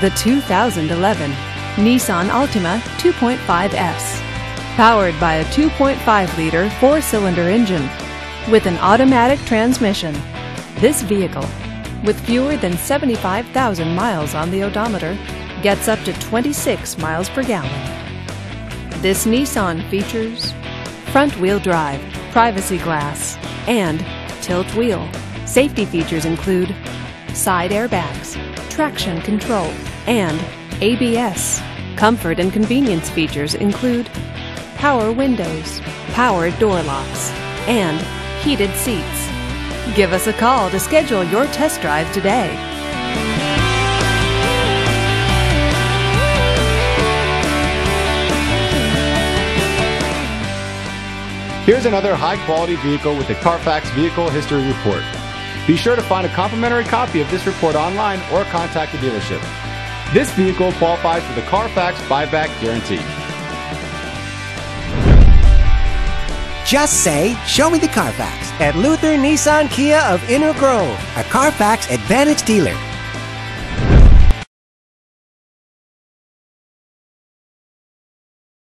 The 2011 Nissan Altima 2.5S. Powered by a 2.5 liter four cylinder engine with an automatic transmission. This vehicle, with fewer than 75,000 miles on the odometer, gets up to 26 miles per gallon. This Nissan features front wheel drive, privacy glass, and tilt wheel. Safety features include side airbags, traction control, and ABS. Comfort and convenience features include power windows, power door locks, and heated seats. Give us a call to schedule your test drive today. Here's another high quality vehicle with the Carfax Vehicle History Report. Be sure to find a complimentary copy of this report online or contact the dealership. This vehicle qualifies for the Carfax buyback guarantee. Just say, Show me the Carfax at Luther Nissan Kia of Inver Grove, a Carfax Advantage dealer.